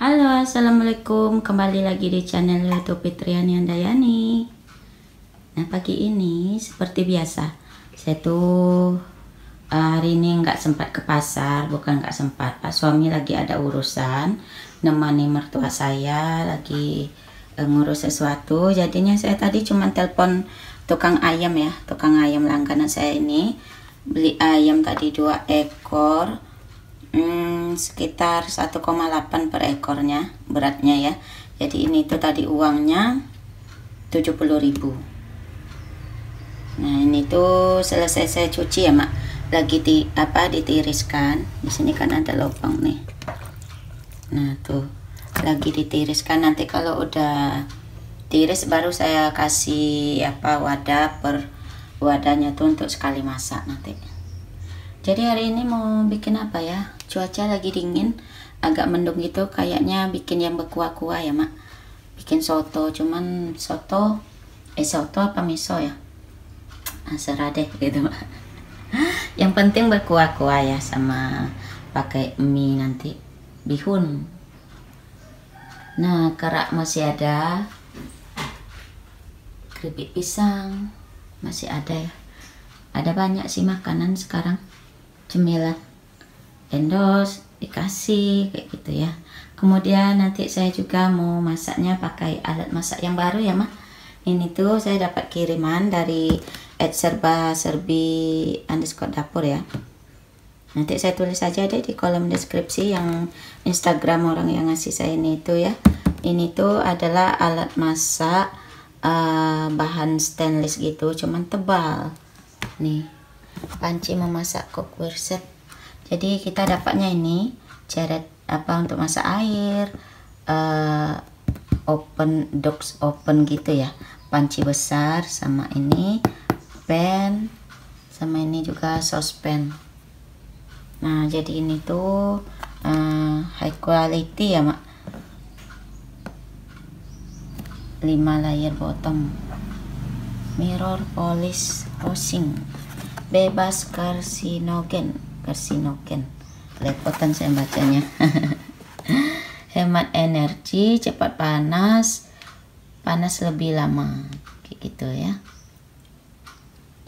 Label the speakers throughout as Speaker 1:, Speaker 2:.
Speaker 1: Halo assalamualaikum. Kembali lagi di channel YouTube Fitriani Andayani Nah pagi ini seperti biasa saya tuh uh, hari ini nggak sempat ke pasar bukan nggak sempat. Pak suami lagi ada urusan nemani mertua saya lagi uh, ngurus sesuatu. Jadinya saya tadi cuma telepon tukang ayam ya tukang ayam langganan saya ini. Beli ayam tadi dua ekor hmm, sekitar 1,8 per ekornya beratnya ya. Jadi ini tuh tadi uangnya 70.000 nah ini tuh selesai saya cuci ya mak. Lagi di apa ditiriskan. Di sini kan ada lubang nih. Nah tuh. Lagi ditiriskan. Nanti kalau udah tiris baru saya kasih apa wadah per wadahnya tuh untuk sekali masak nanti jadi hari ini mau bikin apa ya? Cuaca lagi dingin agak mendung gitu kayaknya bikin yang berkuah-kuah ya mak. Bikin soto cuman soto eh soto apa miso ya? Ah, deh gitu mak. Yang penting berkuah-kuah ya sama pakai mie nanti. Bihun. Nah kerak masih ada. Keripik pisang masih ada ya. Ada banyak sih makanan sekarang cemilan endos dikasih kayak gitu ya. Kemudian nanti saya juga mau masaknya pakai alat masak yang baru ya mah ini tuh saya dapat kiriman dari at serba serbi underscore dapur ya. Nanti saya tulis saja deh di kolom deskripsi yang instagram orang yang ngasih saya ini itu ya. Ini tuh adalah alat masak uh, bahan stainless gitu cuman tebal. Nih panci memasak cookware set jadi kita dapatnya ini cara apa untuk masak air uh, open dogs open gitu ya. Panci besar sama ini pan sama ini juga saucepan. Nah jadi ini tuh uh, high quality ya mak. 5 layer bottom. Mirror polish housing bebas karsinogen. Karsinogen. Lepotan saya bacanya. Hemat energi cepat panas panas lebih lama. Kayak gitu ya.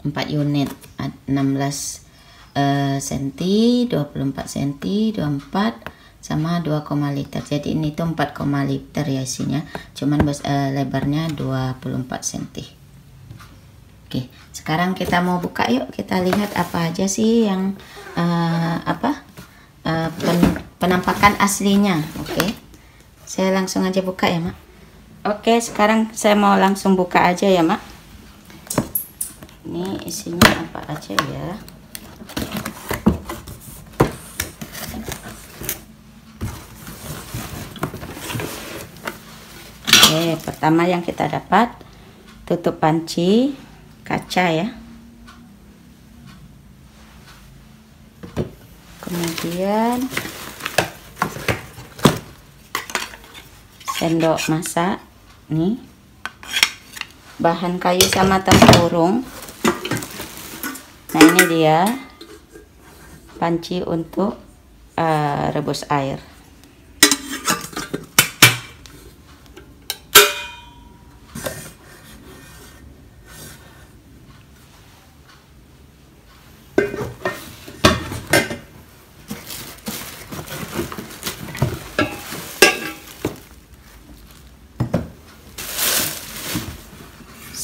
Speaker 1: 4 unit 16 uh, cm 24 cm 24 sama 2, liter. Jadi ini tuh 4, liter ya isinya. Cuman uh, lebarnya 24 cm Oke, sekarang kita mau buka yuk. Kita lihat apa aja sih yang uh, apa uh, pen, penampakan aslinya. Oke, saya langsung aja buka ya mak. Oke, sekarang saya mau langsung buka aja ya mak. Ini isinya apa aja ya? Oke, pertama yang kita dapat tutup panci kaca ya. Kemudian sendok masak nih. Bahan kayu sama tempurung nah ini dia. Panci untuk uh, rebus air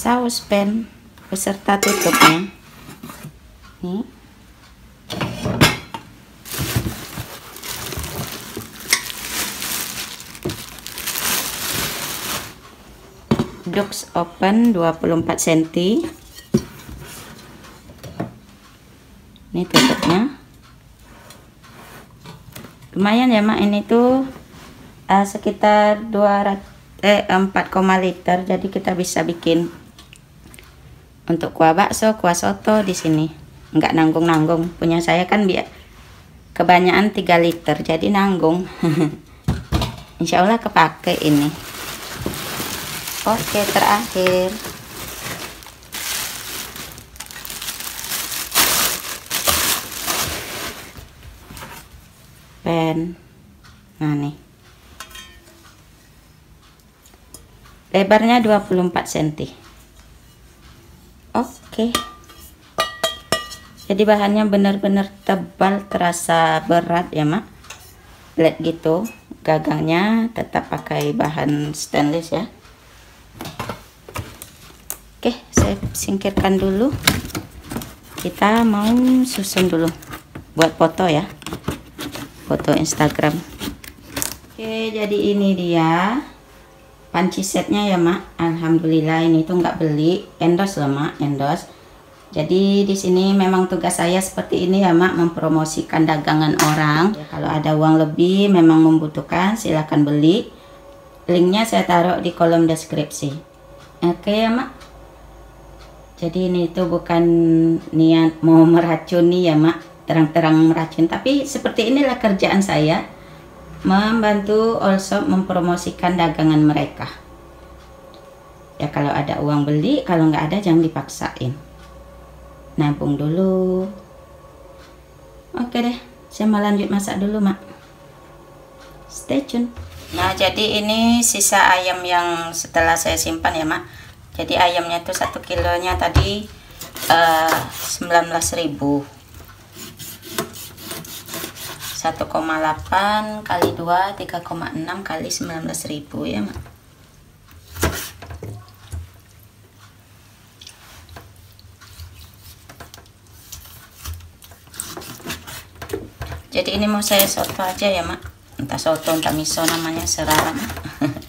Speaker 1: saus pen beserta tutupnya. Nih. Box open 24 cm ini tutupnya. Lumayan ya mak. Ini tuh uh, sekitar 200 eh 4, liter. Jadi kita bisa bikin untuk kuah bakso, kuah soto di sini. Enggak nanggung-nanggung. Punya saya kan biar kebanyakan 3 liter jadi nanggung. Insya Allah kepake ini. Oke, terakhir. Pen. Nah nih. lebarnya 24 cm oke. Jadi bahannya benar-benar tebal terasa berat ya mak. Lihat gitu gagangnya tetap pakai bahan stainless ya. Oke saya singkirkan dulu. Kita mau susun dulu buat foto ya. Foto instagram. Oke jadi ini dia panci setnya ya mak. Alhamdulillah ini tuh nggak beli. Endos loh mak endos jadi di sini memang tugas saya seperti ini ya mak mempromosikan dagangan orang. Ya, kalau ada uang lebih memang membutuhkan silahkan beli. Linknya saya taruh di kolom deskripsi. Oke ya mak. Jadi ini tuh bukan niat mau meracuni ya mak. Terang-terang meracun. Tapi seperti inilah kerjaan saya membantu also mempromosikan dagangan mereka. Ya kalau ada uang beli kalau nggak ada jangan dipaksain. Nabung dulu. Oke deh saya mau lanjut masak dulu mak. Stay tune. Nah jadi ini sisa ayam yang setelah saya simpan ya mak. Jadi ayamnya itu satu kilonya tadi uh, eh, 19.000 1,8 kali 2 3,6 kali 19.000 ya mak. Jadi ini mau saya soto aja ya mak. Entah soto entah miso namanya serara mak.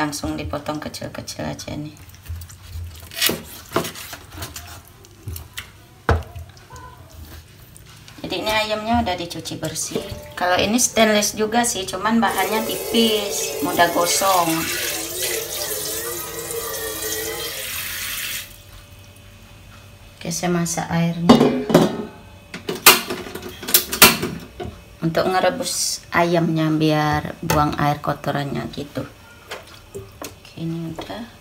Speaker 1: Langsung dipotong kecil-kecil aja nih jadi ini ayamnya udah dicuci bersih. Kalau ini stainless juga sih cuman bahannya tipis mudah gosong. Oke saya masak airnya. Untuk ngerebus ayamnya biar buang air kotorannya gitu. Oke ini udah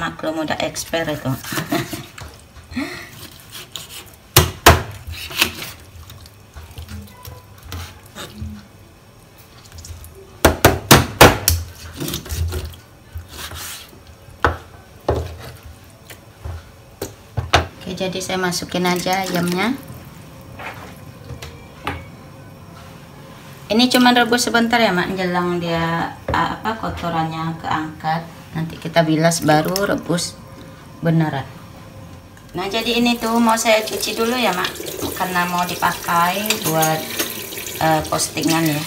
Speaker 1: maklum udah expert itu. Oke, jadi saya masukin aja ayamnya. Ini cuma rebus sebentar ya mak? Jelang dia apa kotorannya keangkat nanti kita bilas baru rebus beneran. Nah jadi ini tuh mau saya cuci dulu ya mak? Karena mau dipakai buat uh, postingan ya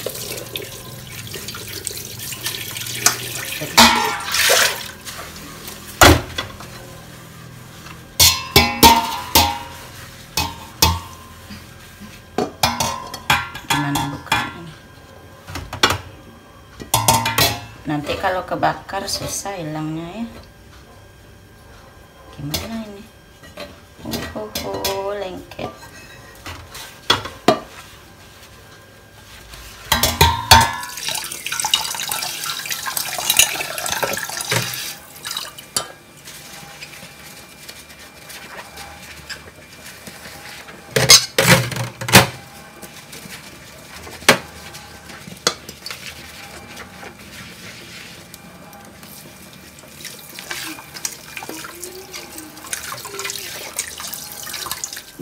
Speaker 1: nanti kalau kebakar susah hilangnya ya. Gimana ini uh, uh, uh lengket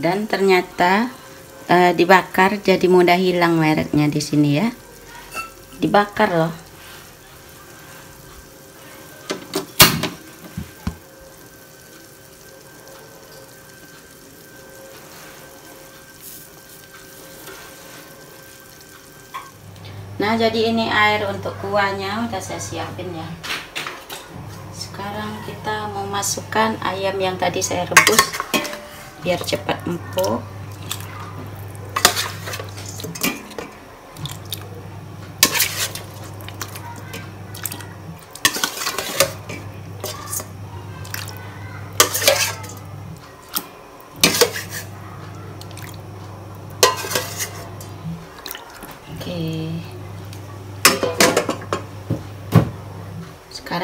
Speaker 1: dan ternyata e, dibakar jadi mudah hilang mereknya di sini ya. Dibakar loh. Nah jadi ini air untuk kuahnya udah saya siapin ya. Sekarang kita mau masukkan ayam yang tadi saya rebus biar cepat empuk Oke.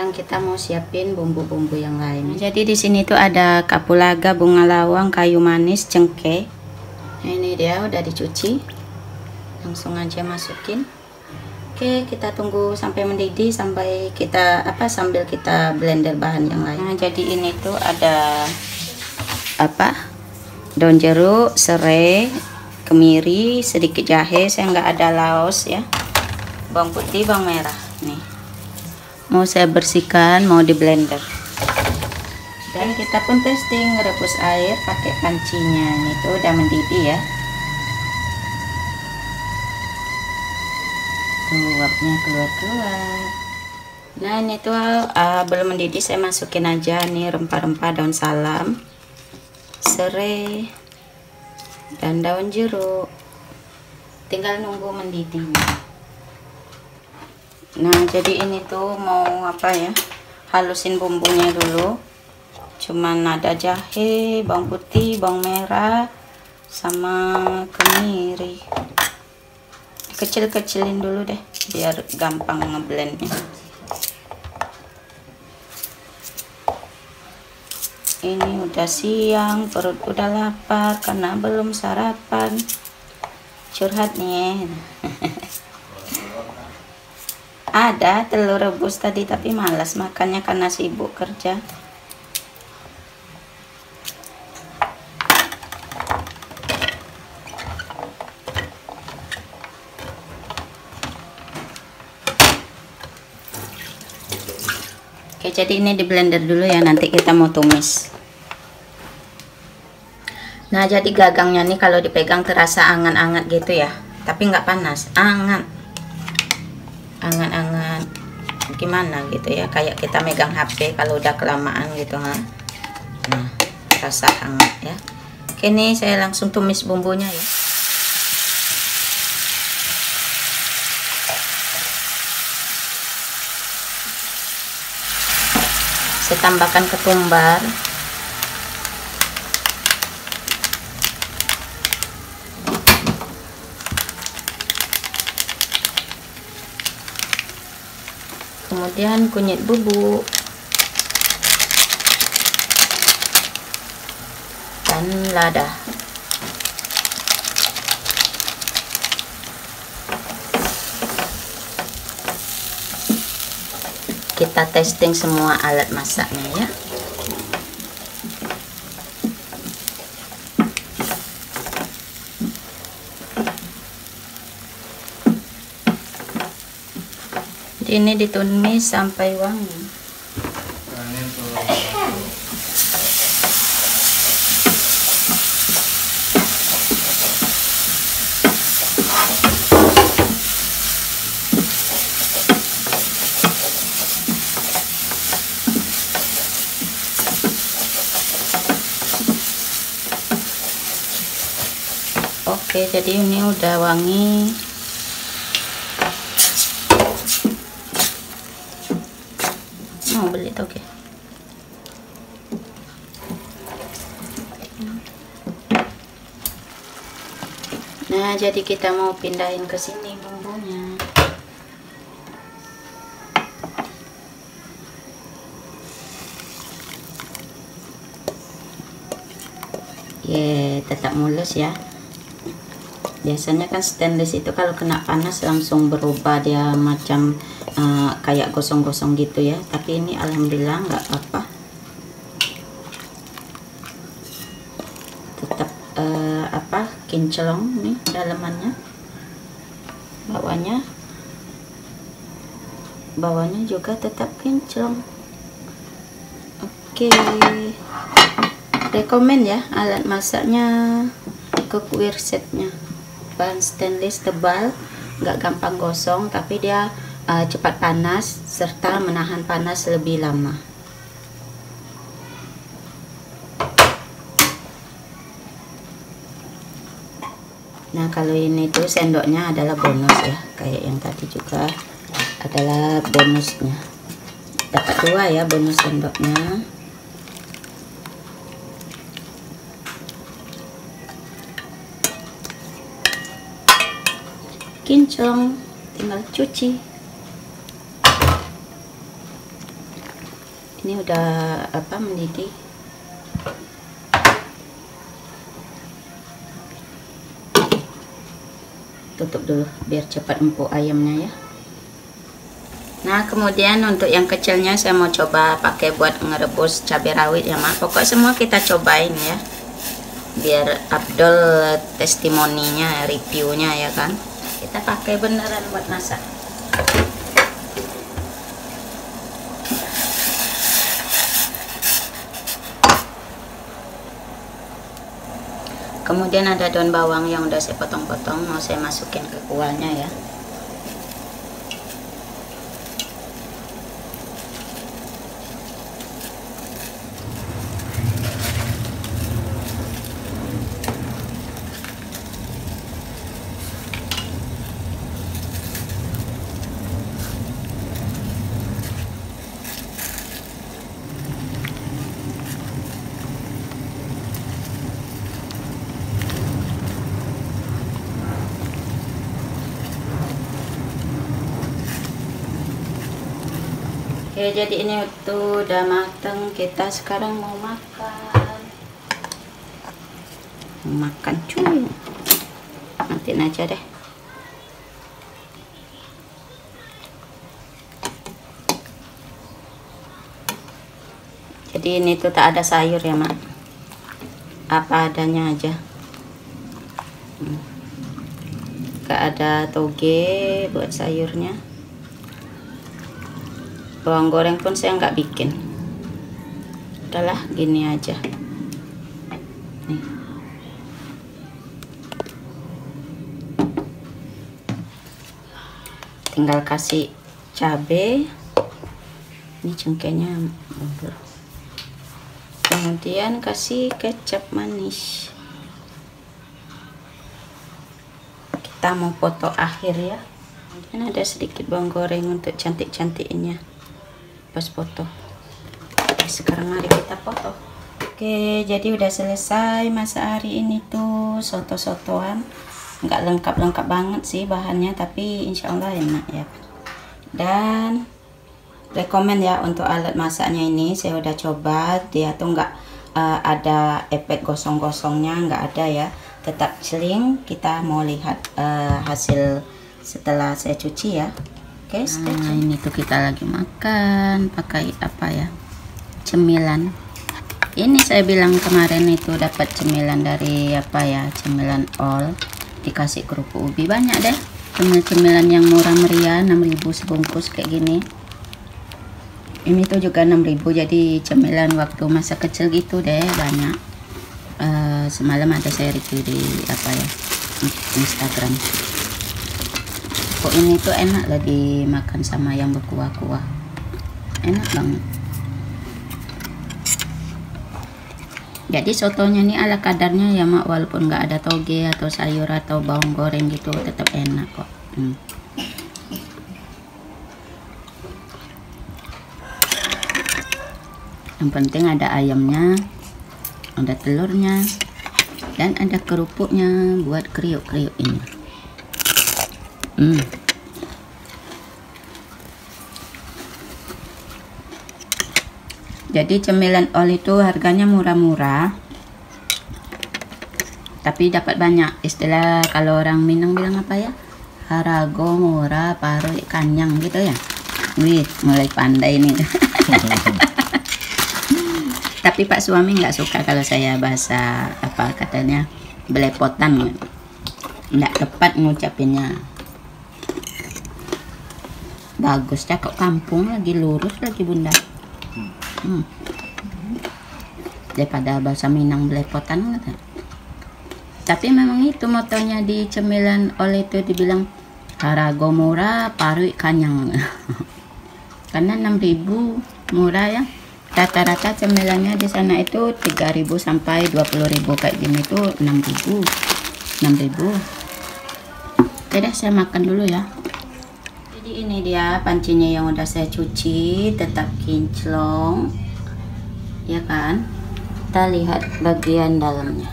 Speaker 1: Sekarang kita mau siapin bumbu-bumbu yang lain. Nah, jadi di sini tuh ada kapulaga, bunga lawang, kayu manis, cengkeh. Nah, ini dia udah dicuci. Langsung aja masukin. Oke, kita tunggu sampai mendidih sampai kita apa sambil kita blender bahan yang lain. Nah, jadi ini tuh ada apa? Daun jeruk, serai, kemiri, sedikit jahe, saya nggak ada laos ya. Bawang putih, bawang merah. Nih. Mau saya bersihkan, mau di blender. Dan kita pun testing rebus air pakai pancinya. Ini tuh udah mendidih ya. uapnya keluar-keluar nah ini tuh uh, belum mendidih saya masukin aja nih rempah-rempah daun salam serai dan daun jeruk tinggal nunggu mendidih nah jadi ini tuh mau apa ya? Halusin bumbunya dulu. Cuman ada jahe bawang putih bawang merah sama kemiri. Kecil-kecilin dulu deh biar gampang ngeblendnya. Ini udah siang perut udah lapar karena belum sarapan. Curhat nih ada telur rebus tadi tapi malas. Makannya karena sibuk kerja. Oke jadi ini di blender dulu ya. Nanti kita mau tumis. Nah jadi gagangnya nih kalau dipegang terasa angan-angan gitu ya. Tapi nggak panas, angan. Angan-angan gimana gitu ya. Kayak kita megang HP kalau udah kelamaan gitu ha. Nah rasa hangat ya. Oke nih saya langsung tumis bumbunya ya. Saya tambahkan ketumbar kemudian kunyit bubuk. Dan lada. Kita testing semua alat masaknya ya ini ditumis sampai wangi. Oke jadi ini udah wangi oke. Nah jadi kita mau pindahin ke sini bumbunya. Ya tetap mulus ya biasanya kan stainless itu kalau kena panas langsung berubah dia macam uh, kayak gosong-gosong gitu ya. Tapi ini alhamdulillah nggak apa-apa. Tetap uh, apa kinclong nih dalamannya. Bawahnya. Bawahnya juga tetap kinclong. Oke. Okay. rekomen ya alat masaknya cookware setnya stainless tebal nggak gampang gosong tapi dia uh, cepat panas serta menahan panas lebih lama. Nah kalau ini tuh sendoknya adalah bonus ya kayak yang tadi juga adalah bonusnya. Dapat dua ya bonus sendoknya kinclong tinggal cuci. Ini udah apa mendidih. Tutup dulu biar cepat empuk ayamnya ya. Nah kemudian untuk yang kecilnya saya mau coba pakai buat ngerebus cabai rawit ya mak. Pokok semua kita cobain ya. Biar Abdul testimoninya reviewnya ya kan pakai beneran buat masak. Kemudian ada daun bawang yang udah saya potong-potong mau saya masukin ke kuahnya ya jadi ini tuh udah mateng. Kita sekarang mau makan. Mau makan cuy. Nanti aja deh. Jadi ini tuh tak ada sayur ya, Mak. Apa adanya aja. Hmm. Gak ada toge buat sayurnya bawang goreng pun saya nggak bikin. Udahlah gini aja. Nih. Tinggal kasih cabe. Ini cengkehnya kemudian kasih kecap manis. Kita mau foto akhir ya. Kemudian ada sedikit bawang goreng untuk cantik-cantiknya pas foto. Sekarang mari kita foto. Oke jadi udah selesai masa hari ini tuh soto-sotoan. Nggak lengkap-lengkap banget sih bahannya tapi insya Allah enak ya. Dan rekomend ya untuk alat masaknya ini saya udah coba. Dia tuh nggak uh, ada efek gosong-gosongnya nggak ada ya. Tetap celing kita mau lihat uh, hasil setelah saya cuci ya Oke, okay, nah, ini tuh kita lagi makan pakai apa ya? Cemilan. Ini saya bilang kemarin itu dapat cemilan dari apa ya? Cemilan all dikasih kerupuk ubi banyak deh. Cemilan-cemilan yang murah meriah 6000 sebungkus kayak gini. Ini tuh juga 6000 jadi cemilan waktu masa kecil gitu deh banyak. Uh, semalam ada saya review di apa ya? Instagram kok ini tuh enak lah dimakan sama yang berkuah-kuah. Enak banget. Jadi sotonya ini ala kadarnya ya mak. Walaupun nggak ada toge atau sayur atau bawang goreng gitu tetap enak kok. Hmm. yang penting ada ayamnya ada telurnya dan ada kerupuknya buat kriuk-kriuk ini Hmm. Jadi cemilan oli itu harganya murah-murah. Tapi dapat banyak. Istilah kalau orang Minang bilang apa ya? Harago murah, paru kanyang gitu ya. Wih, mulai pandai nih. Tapi Pak suami nggak suka kalau saya bahasa apa katanya belepotan. Nggak tepat ngucapinnya bagus cakep. Kampung lagi lurus lagi bunda. Hmm. daripada bahasa Minang belepotan gitu. tapi memang itu motonya di cemilan oleh itu dibilang harago murah paru kanyang. Karena 6000 murah ya. Rata-rata cemilannya di sana itu 3000 sampai 20000 kayak gini tuh 6000 6000 Oke saya makan dulu ya jadi ini dia pancinya yang udah saya cuci tetap kinclong ya kan? Kita lihat bagian dalamnya.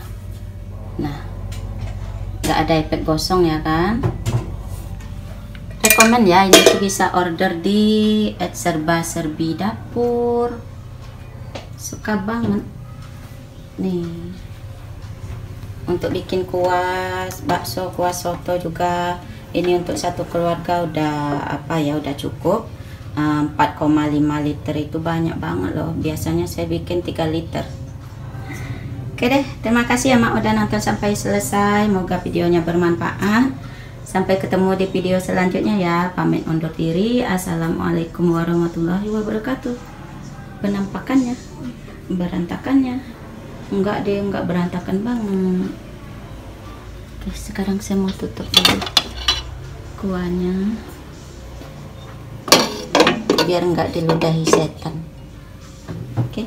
Speaker 1: Nah nggak ada efek gosong ya kan? Rekomend ya ini tuh bisa order di serba serbi dapur. Suka banget. Nih. Untuk bikin kuas bakso kuas soto juga ini untuk satu keluarga udah apa ya udah cukup. 4,5 liter itu banyak banget loh. Biasanya saya bikin 3 liter. Oke deh terima kasih ya mak udah nonton sampai selesai. Semoga videonya bermanfaat. Sampai ketemu di video selanjutnya ya. Pamit undur diri. Assalamualaikum warahmatullahi wabarakatuh. Penampakannya berantakannya. Enggak deh enggak berantakan banget. Oke sekarang saya mau tutup dulu kuahnya biar nggak diludahi setan oke okay.